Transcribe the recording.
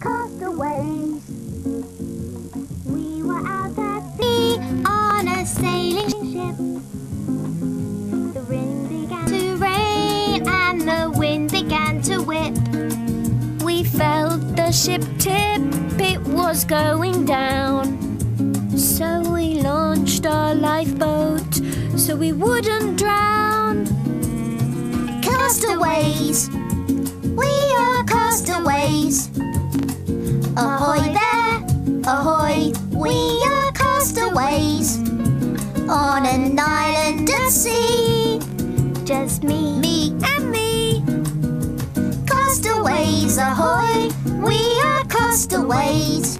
castaways. We were out at sea on a sailing ship. The rain began to rain and the wind began to whip. We felt the ship tip, it was going down. So we launched our lifeboat so we wouldn't drown. Castaways. We are castaways. Ahoy there, ahoy. We are castaways. On an island at sea. Just me, Me and me. Castaways, ahoy. We are castaways.